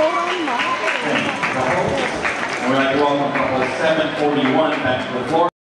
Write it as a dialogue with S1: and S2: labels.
S1: All
S2: right, welcome couple 741 back to the floor.